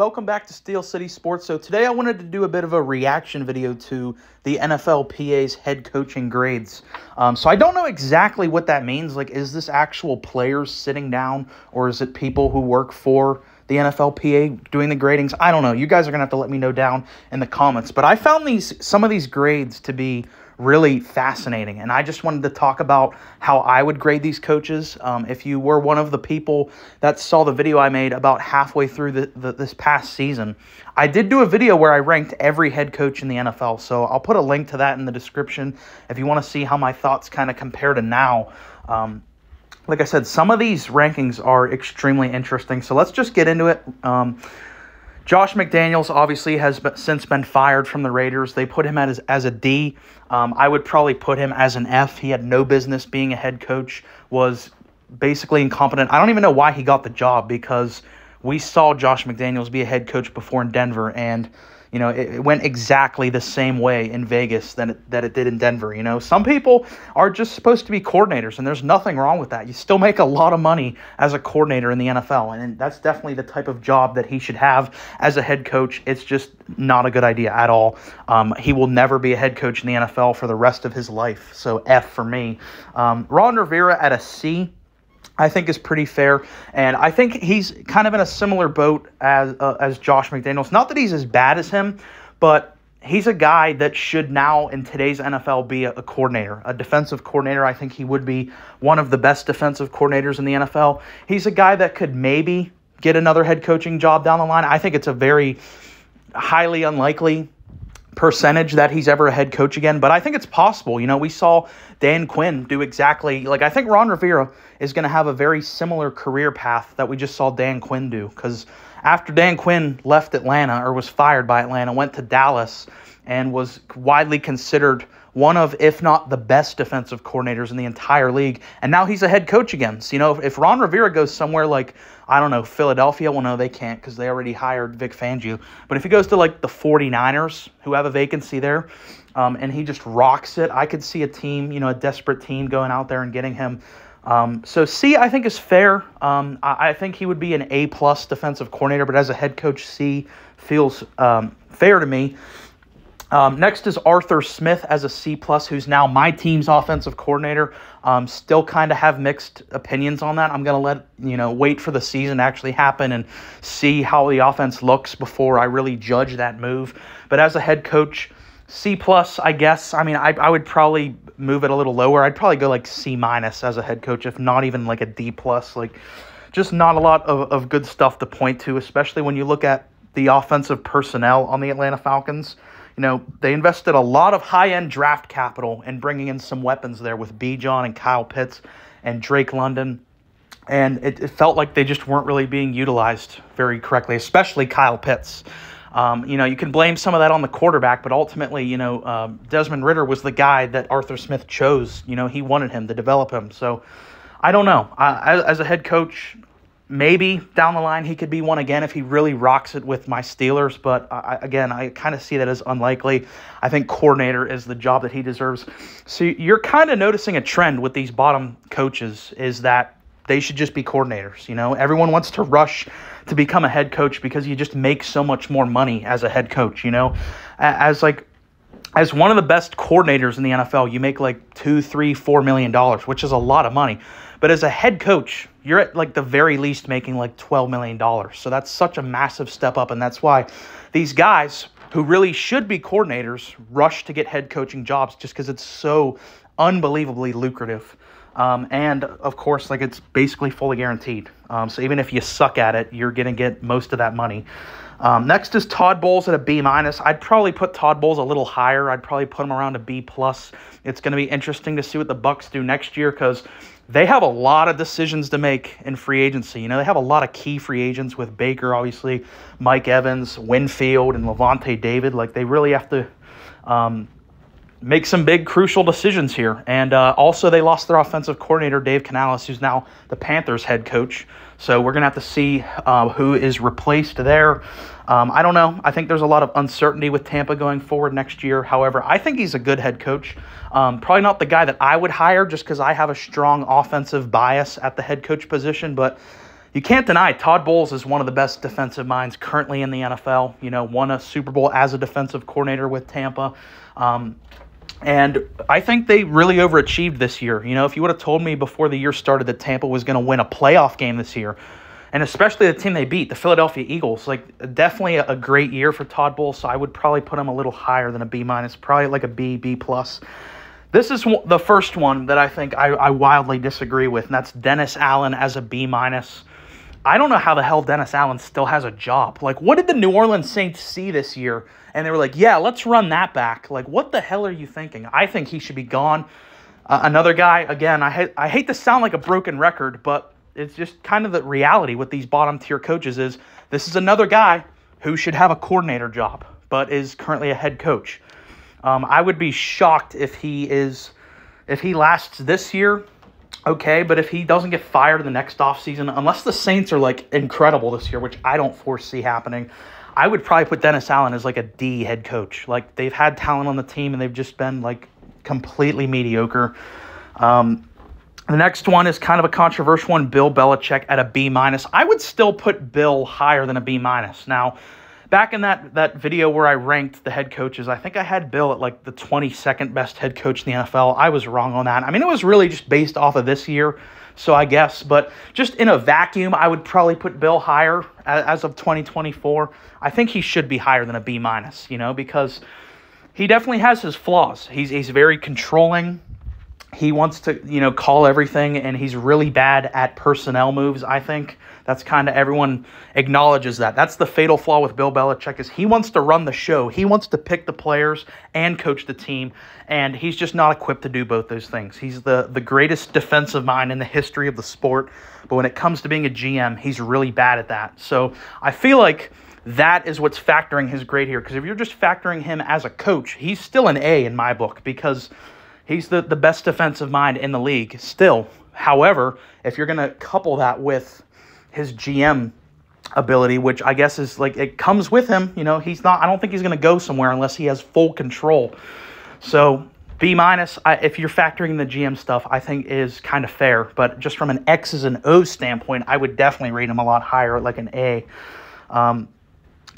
Welcome back to Steel City Sports. So today I wanted to do a bit of a reaction video to the NFLPA's head coaching grades. Um, so I don't know exactly what that means. Like, is this actual players sitting down, or is it people who work for the NFLPA doing the gradings? I don't know. You guys are gonna have to let me know down in the comments. But I found these some of these grades to be really fascinating. And I just wanted to talk about how I would grade these coaches. Um, if you were one of the people that saw the video I made about halfway through the, the, this past season, I did do a video where I ranked every head coach in the NFL. So I'll put a link to that in the description if you want to see how my thoughts kind of compare to now. Um, like I said, some of these rankings are extremely interesting. So let's just get into it. Um, Josh McDaniels obviously has since been fired from the Raiders. They put him as, as a D. Um, I would probably put him as an F. He had no business being a head coach, was basically incompetent. I don't even know why he got the job because we saw Josh McDaniels be a head coach before in Denver, and you know, it, it, went exactly the same way in Vegas than it, that it did in Denver. You know, some people are just supposed to be coordinators, and there's nothing wrong with that. You still make a lot of money as a coordinator in the NFL, and that's definitely the type of job that he should have as a head coach. It's just not a good idea at all. Um, he will never be a head coach in the NFL for the rest of his life. So F for me. Um, Ron Rivera at a C. I think is pretty fair, and I think he's kind of in a similar boat as uh, as Josh McDaniels. Not that he's as bad as him, but he's a guy that should now in today's NFL be a, a, coordinator, a defensive coordinator. I think he would be one of the best defensive coordinators in the NFL. He's a guy that could maybe get another head coaching job down the line. I think it's a very highly unlikely percentage that he's ever a head coach again, but I think it's possible. You know, we saw Dan Quinn do exactly like I think Ron Rivera is going to have a very similar career path that we just saw Dan Quinn do because after Dan Quinn left Atlanta or was fired by Atlanta, went to Dallas and was widely considered one of, if not the best defensive coordinators in the entire league. And now he's a head coach again. So, you know, if Ron Rivera goes somewhere like, I don't know, Philadelphia, well, no, they can't because they already hired Vic Fangio. But if he goes to like the 49ers, who have a vacancy there, um, and he just rocks it, I could see a team, you know, a desperate team going out there and getting him. Um, so C, I think is fair. Um, I, I, think he would be an A plus defensive coordinator, but as a head coach, C feels um, fair to me. Um, next is Arthur Smith as a C plus, who's now my team's offensive coordinator. Um, still kind of have mixed opinions on that. I'm gonna let you know wait for the season to actually happen and see how the offense looks before I really judge that move. But as a head coach, C plus, I guess. I mean, I, I would probably move it a little lower. I'd probably go like C minus as a head coach, if not even like a D plus. Like, just not a lot of, of good stuff to point to, especially when you look at the offensive personnel on the Atlanta Falcons. You know, they invested a lot of high end draft capital in bringing in some weapons there with Bijan and Kyle Pitts and Drake London. And it, it felt like they just weren't really being utilized very correctly, especially Kyle Pitts. Um, you know, you can blame some of that on the quarterback, but ultimately, you know, um, Desmond Ridder was the guy that Arthur Smith chose. You know, he wanted him to develop him. So I don't know. I, as a head coach, Maybe down the line he could be one again if he really rocks it with my Steelers, but I, again, I kind of see that as unlikely. I think coordinator is the job that he deserves. So you're kind of noticing a trend with these bottom coaches is that they should just be coordinators. You know, everyone wants to rush to become a head coach because you just make so much more money as a head coach. You know, as like as one of the best coordinators in the NFL, you make like two, three, four million dollars, which is a lot of money. But as a head coach, you're at like the very least making like $12 million. So that's such a massive step up. And that's why these guys who really should be coordinators rush to get head coaching jobs just because it's so unbelievably lucrative. Um, and of course, like it's basically fully guaranteed. Um, so even if you suck at it, you're going to get most of that money. Um, next is Todd Bowles at a B minus. I'd probably put Todd Bowles a little higher. I'd probably put him around a B plus. It's going to be interesting to see what the Bucs do next year because they have a lot of decisions to make in free agency. You know, they have a lot of key free agents with Baker, obviously, Mike Evans, Winfield, and Lavonte David. Like, they really have to um, make some big, crucial decisions here. And uh, also, they lost their offensive coordinator, Dave Canales, who's now the Panthers head coach. So we're going to have to see uh, who is replaced there. Um, I don't know. I think there's a lot of uncertainty with Tampa going forward next year. However, I think he's a good head coach. Um, probably not the guy that I would hire just because I have a strong offensive bias at the head coach position, but you can't deny Todd Bowles is one of the best defensive minds currently in the NFL. You know, won a Super Bowl as a defensive coordinator with Tampa. Um, and I think they really overachieved this year. You know, if you would have told me before the year started that Tampa was going to win a playoff game this year, and especially the team they beat, the Philadelphia Eagles, like definitely a, great year for Todd Bowles. So I would probably put him a little higher than a B minus, probably like a B, B plus. This is the first one that I think I, I wildly disagree with, and that's Dennis Allen as a B minus. I don't know how the hell Dennis Allen still has a job. Like, what did the New Orleans Saints see this year? And they were like, yeah, let's run that back. Like, what the hell are you thinking? I think he should be gone. Uh, another guy, again, I, ha- I hate to sound like a broken record, but it's just kind of the reality with these bottom tier coaches is this is another guy who should have a coordinator job, but is currently a head coach. Um, I would be shocked if he is, if he lasts this year okay, but if he doesn't get fired in the next offseason, unless the Saints are like incredible this year, which I don't foresee happening, I would probably put Dennis Allen as like a D head coach. Like they've had talent on the team and they've just been like completely mediocre. Um, the next one is kind of a controversial one, Bill Belichick at a B minus. I would still put Bill higher than a B minus. Now, back in that that video where I ranked the head coaches, I think I had Bill at like the 22nd best head coach in the NFL. I was wrong on that. I mean, it was really just based off of this year, so I guess, but just in a vacuum, I would probably put Bill higher as of 2024. I think he should be higher than a B minus, you know, because he definitely has his flaws. He's he's very controlling he wants to, you know, call everything, and he's really bad at personnel moves. I think that's kind of everyone acknowledges that. That's the fatal flaw with Bill Belichick is he wants to run the show. He wants to pick the players and coach the team, and he's just not equipped to do both those things. He's the the greatest defensive mind in the history of the sport, but when it comes to being a GM, he's really bad at that. So I feel like that is what's factoring his grade here. Because if you're just factoring him as a coach, he's still an A in my book because He's the, the best defensive mind in the league still. However, if you're going to couple that with his GM ability, which I guess is like it comes with him, you know, he's not, I don't think he's going to go somewhere unless he has full control. So, B minus, if you're factoring the GM stuff, I think is kind of fair. But just from an X's and O's standpoint, I would definitely rate him a lot higher, like an A. Um,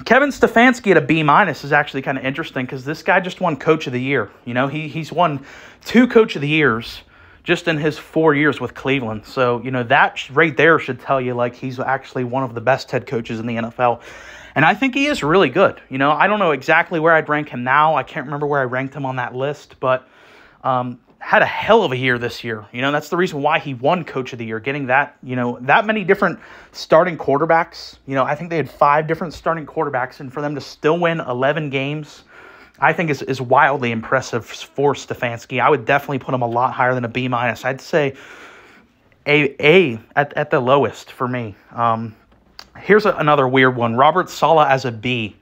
Kevin Stefanski at a B minus is actually kind of interesting because this guy just won Coach of the Year. You know, he he's won two Coach of the Years just in his four years with Cleveland. So you know that right there should tell you like he's actually one of the best head coaches in the NFL. And I think he is really good. You know, I don't know exactly where I'd rank him now. I can't remember where I ranked him on that list, but um, had a hell of a year this year. You know, that's the reason why he won Coach of the Year, getting that, you know, that many different starting quarterbacks. You know, I think they had five different starting quarterbacks, and for them to still win 11 games, I think is, is wildly impressive for Stefanski. I would definitely put him a lot higher than a B minus. I'd say a A at, at the lowest for me. Um, here's a, another weird one Robert Saleh as a B.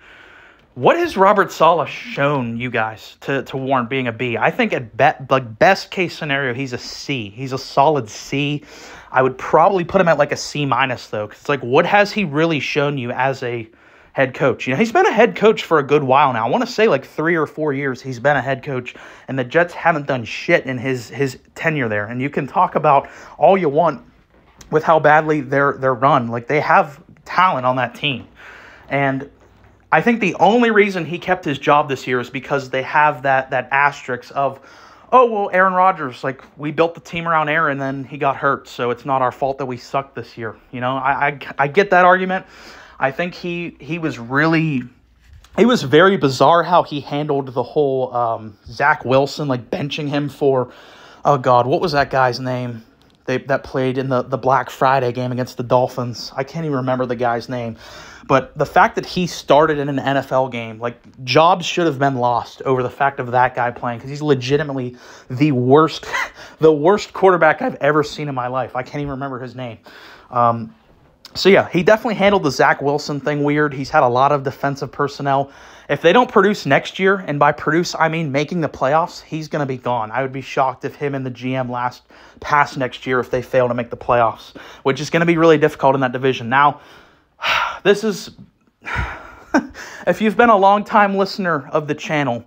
What has Robert Saleh shown you guys to, to warrant being a B? I think at be, like best case scenario, he's a C. He's a solid C. I would probably put him at like a C minus though, because it's like what has he really shown you as a head coach? You know, he's been a head coach for a good while now. I want to say like three or four years he's been a head coach, and the Jets haven't done shit in his his tenure there. And you can talk about all you want with how badly they're they're run. Like they have talent on that team, and I think the only reason he kept his job this year is because they have that that asterisk of, oh well, Aaron Rodgers, like we built the team around Aaron, then he got hurt, so it's not our fault that we sucked this year. You know, I I, I get that argument. I think he he was really. It was very bizarre how he handled the whole um, Zach Wilson, like benching him for, oh God, what was that guy's name? They, that played in the, the Black Friday game against the Dolphins. I can't even remember the guy's name. But the fact that he started in an NFL game, like jobs should have been lost over the fact of that guy playing because he's legitimately the worst, the worst quarterback I've ever seen in my life. I can't even remember his name. Um, so yeah, he definitely handled the Zach Wilson thing weird. He's had a lot of defensive personnel. If they don't produce next year, and by produce I mean making the playoffs, he's going to be gone. I would be shocked if him and the GM last past next year if they fail to make the playoffs, which is going to be really difficult in that division. Now, this is if you've been a long time listener of the channel,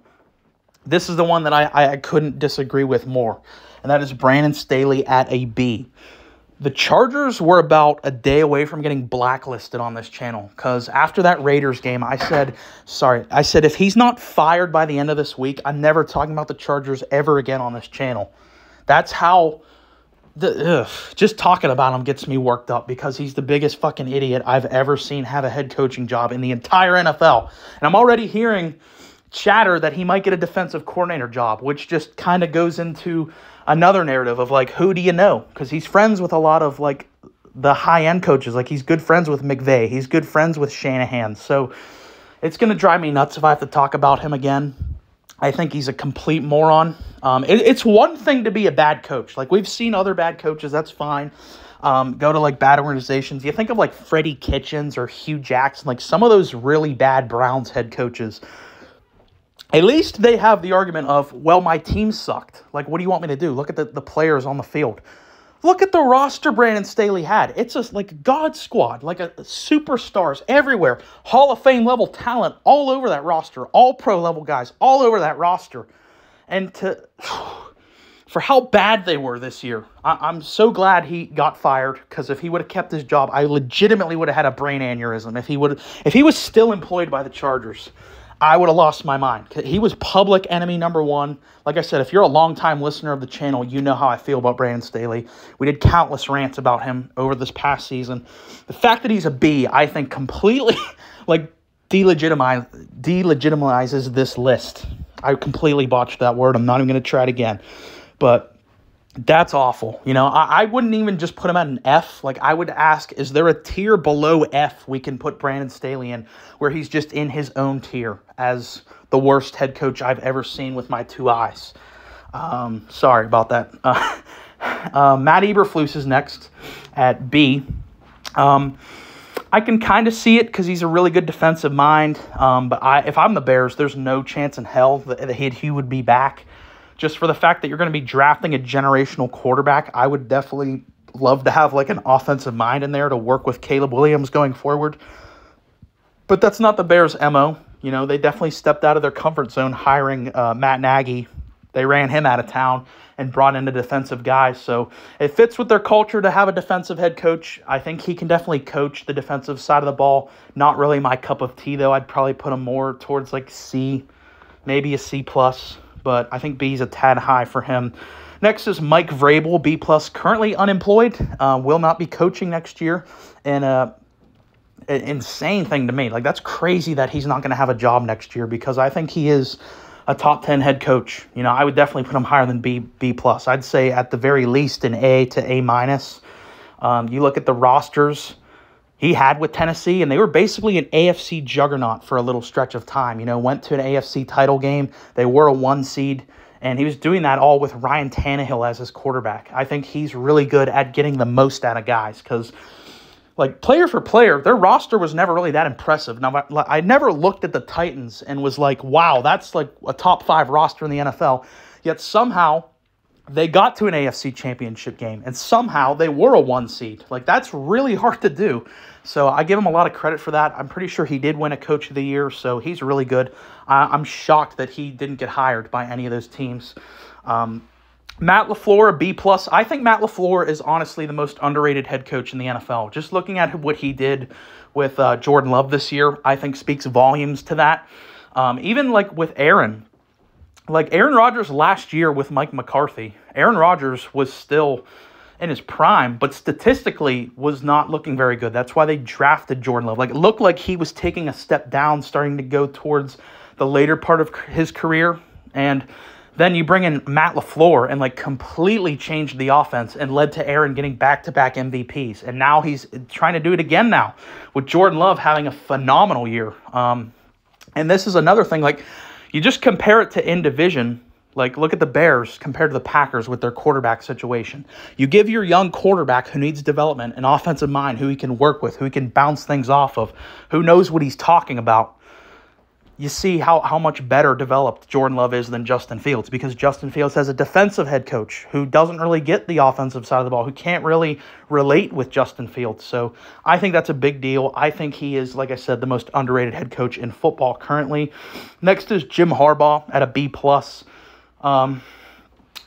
this is the one that I, I couldn't disagree with more, and that is Brandon Staley at a B. the Chargers were about a day away from getting blacklisted on this channel because after that Raiders game, I said, sorry, I said if he's not fired by the end of this week, I'm never talking about the Chargers ever again on this channel. That's how the ugh, just talking about him gets me worked up because he's the biggest fucking idiot I've ever seen have a head coaching job in the entire NFL. And I'm already hearing chatter that he might get a defensive coordinator job, which just kind of goes into another narrative of like, who do you know? Because he's friends with a lot of like the high end coaches. Like he's good friends with McVay, he's good friends with Shanahan. So it's going to drive me nuts if I have to talk about him again. I think he's a complete moron. Um, it, it's one thing to be a bad coach. Like we've seen other bad coaches, that's fine. Um, go to like bad organizations. You think of like Freddie Kitchens or Hue Jackson, like some of those really bad Browns head coaches. At least they have the argument of, well, my team sucked. Like, what do you want me to do? Look at the, the players on the field. Look at the roster Brandon Staley had. It's a like God squad, like a superstars everywhere, Hall of Fame level talent all over that roster, all pro level guys all over that roster, and to for how bad they were this year, I, am so glad he got fired because if he would have kept his job, I legitimately would have had a brain aneurysm if he would if he was still employed by the Chargers. I would have lost my mind. He was public enemy number one. Like I said, if you're a longtime listener of the channel, you know how I feel about Brandon Staley. We did countless rants about him over this past season. The fact that he's a B, I think, completely like delegitimize, delegitimizes this list. I completely botched that word. I'm not even going to try it again. But that's awful. You know, I, I, wouldn't even just put him at an F. Like, I would ask, is there a tier below F we can put Brandon Staley in where he's just in his own tier as the worst head coach I've ever seen with my two eyes? Um, sorry about that. Uh, uh, Matt Eberflus is next at B. Um, I can kind of see it because he's a really good defensive mind. Um, but I, if I'm the Bears, there's no chance in hell that, that he, he would be back just for the fact that you're going to be drafting a generational quarterback, I would definitely love to have like an offensive mind in there to work with Caleb Williams going forward. But that's not the Bears' MO. You know, they definitely stepped out of their comfort zone hiring uh, Matt Nagy. They ran him out of town and brought in a defensive guy. So it fits with their culture to have a defensive head coach. I think he can definitely coach the defensive side of the ball. Not really my cup of tea, though. I'd probably put him more towards like C, maybe a C plus but I think B is a tad high for him. Next is Mike Vrabel, B plus, currently unemployed, uh, will not be coaching next year, and uh, an insane thing to me. Like that's crazy that he's not going to have a job next year because I think he is a top 10 head coach. You know, I would definitely put him higher than B B plus. I'd say at the very least an A to A minus. Um, you look at the rosters he had with Tennessee, and they were basically an AFC juggernaut for a little stretch of time. You know, went to an AFC title game. They were a one seed, and he was doing that all with Ryan Tannehill as his quarterback. I think he's really good at getting the most out of guys because, like, player for player, their roster was never really that impressive. Now, I never looked at the Titans and was like, wow, that's like a top five roster in the NFL. Yet somehow they got to an AFC championship game and somehow they were a one seed. Like that's really hard to do. So I give him a lot of credit for that. I'm pretty sure he did win a coach of the year, so he's really good. I'm shocked that he didn't get hired by any of those teams. Um, Matt LaFleur, B plus. I think Matt LaFleur is honestly the most underrated head coach in the NFL. Just looking at what he did with uh, Jordan Love this year, I think speaks volumes to that. Um, even like with Aaron, like Aaron Rodgers last year with Mike McCarthy, Aaron Rodgers was still in his prime, but statistically was not looking very good. That's why they drafted Jordan Love. Like it looked like he was taking a step down, starting to go towards the later part of his career. And then you bring in Matt LaFleur and like completely changed the offense and led to Aaron getting back to back MVPs. And now he's trying to do it again now with Jordan Love having a phenomenal year. Um, and this is another thing, like you just compare it to in division like, look at the Bears compared to the Packers with their quarterback situation. You give your young quarterback who needs development an offensive mind who he can work with, who he can bounce things off of, who knows what he's talking about. You see how, how much better developed Jordan Love is than Justin Fields because Justin Fields has a defensive head coach who doesn't really get the offensive side of the ball, who can't really relate with Justin Fields. So I think that's a big deal. I think he is, like I said, the most underrated head coach in football currently. Next is Jim Harbaugh at a B plus. Um,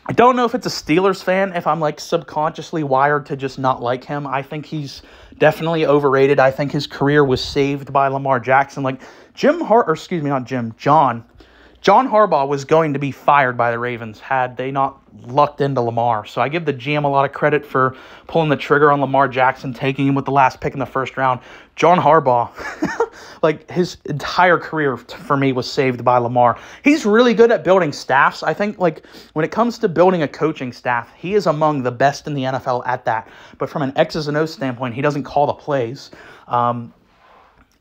I don't know if it's a Steelers fan, if I'm like subconsciously wired to just not like him. I think he's definitely overrated. I think his career was saved by Lamar Jackson. Like Jim Hart, or excuse me, not Jim, John John Harbaugh was going to be fired by the Ravens had they not lucked into Lamar. So I give the GM a lot of credit for pulling the trigger on Lamar Jackson, taking him with the last pick in the first round. John Harbaugh, like his entire career for me was saved by Lamar. He's really good at building staffs. I think like when it comes to building a coaching staff, he is among the best in the NFL at that. But from an X's and O's standpoint, he doesn't call the plays. Um,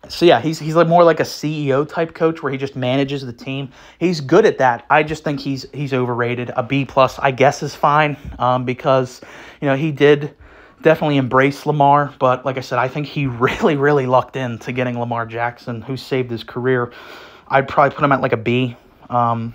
so yeah, he's he's like more like a CEO type coach where he just manages the team. He's good at that. I just think he's he's overrated. A B plus, I guess, is fine um, because you know he did definitely embrace Lamar, but like I said, I think he really really lucked into getting Lamar Jackson, who saved his career. I'd probably put him at like a B. Um,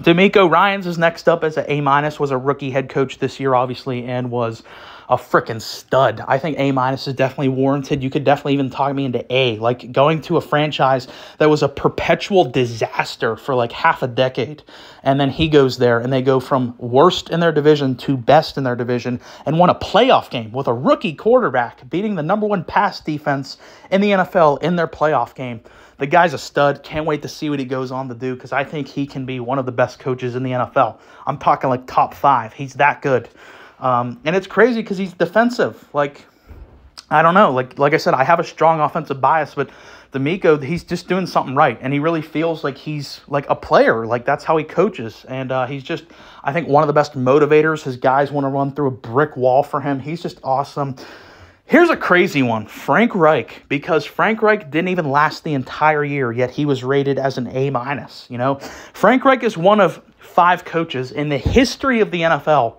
DeMeco Ryans is next up as an A minus. Was a rookie head coach this year, obviously, and was a freaking stud. I think A minus is definitely warranted. You could definitely even talk me into A. Like going to a franchise that was a perpetual disaster for like half a decade. And then he goes there and they go from worst in their division to best in their division and won a playoff game with a rookie quarterback beating the number one pass defense in the NFL in their playoff game. The guy's a stud. Can't wait to see what he goes on to do because I think he can be one of the best coaches in the NFL. I'm talking like top five. He's that good. Um, and it's crazy because he's defensive. Like, I don't know. Like, like I said, I have a strong offensive bias, but DeMeco, he's just doing something right, and he really feels like he's like a player. Like that's how he coaches, and uh, he's just, I think, one of the best motivators. His guys want to run through a brick wall for him. He's just awesome. Here's a crazy one Frank Reich, because Frank Reich didn't even last the entire year, yet he was rated as an A minus. You know, Frank Reich is one of five coaches in the history of the NFL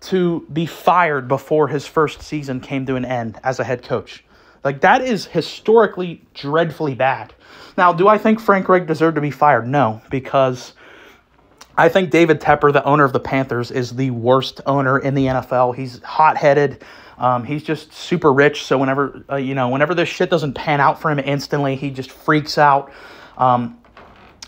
to be fired before his first season came to an end as a head coach. Like that is historically dreadfully bad. Now, do I think Frank Reich deserved to be fired? No, because I think David Tepper, the owner of the Panthers, is the worst owner in the NFL. He's hot-headed. Um, he's just super rich. So whenever uh, you know, whenever this shit doesn't pan out for him instantly, he just freaks out. Um,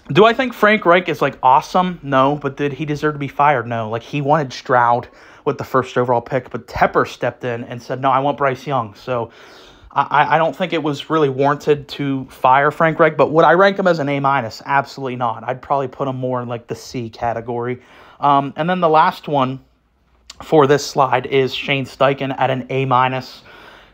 do I think Frank Reich is like awesome? No, but did he deserve to be fired? No. Like he wanted Stroud with the first overall pick, but Tepper stepped in and said, "No, I want Bryce Young." So I, I don't think it was really warranted to fire Frank Reich. But would I rank him as an A minus? Absolutely not. I'd probably put him more in like the C category. Um, and then the last one for this slide is Shane Steichen at an A minus.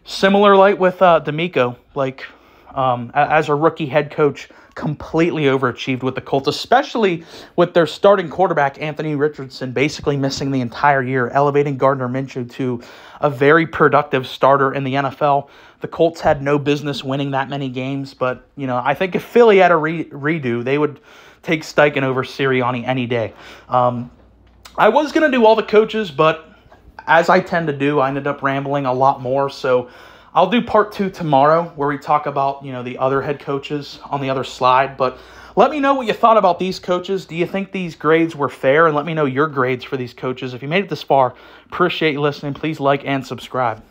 Similar light with uh, DeMeco, like um, as a rookie head coach completely overachieved with the Colts, especially with their starting quarterback, Anthony Richardson, basically missing the entire year, elevating Gardner Minshew to a very productive starter in the NFL. The Colts had no business winning that many games, but, you know, I think if Philly had a re- redo, they would take Steichen over Sirianni any day. Um, I was going to do all the coaches, but as I tend to do, I ended up rambling a lot more, so I'll do part two tomorrow where we talk about, you know, the other head coaches on the other slide. But let me know what you thought about these coaches. Do you think these grades were fair? And let me know your grades for these coaches. If you made it this far, appreciate you listening. Please like and subscribe.